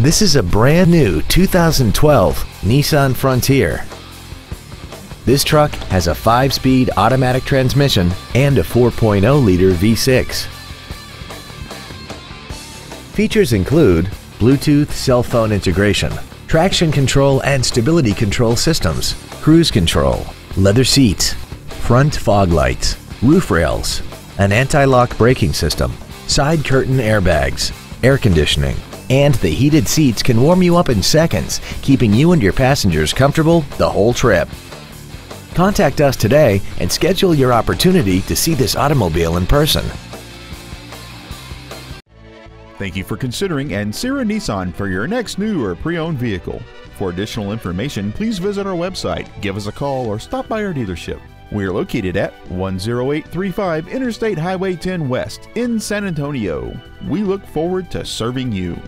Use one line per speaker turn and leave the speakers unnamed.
This is a brand new 2012 Nissan Frontier. This truck has a 5-speed automatic transmission and a 4.0-liter V6. Features include Bluetooth cell phone integration, traction control and stability control systems, cruise control, leather seats, front fog lights, roof rails, an anti-lock braking system, side curtain airbags, air conditioning, and the heated seats can warm you up in seconds, keeping you and your passengers comfortable the whole trip. Contact us today and schedule your opportunity to see this automobile in person.
Thank you for considering Ancira Nissan for your next new or pre-owned vehicle. For additional information, please visit our website, give us a call, or stop by our dealership. We are located at 10835 Interstate Highway 10 West in San Antonio. We look forward to serving you.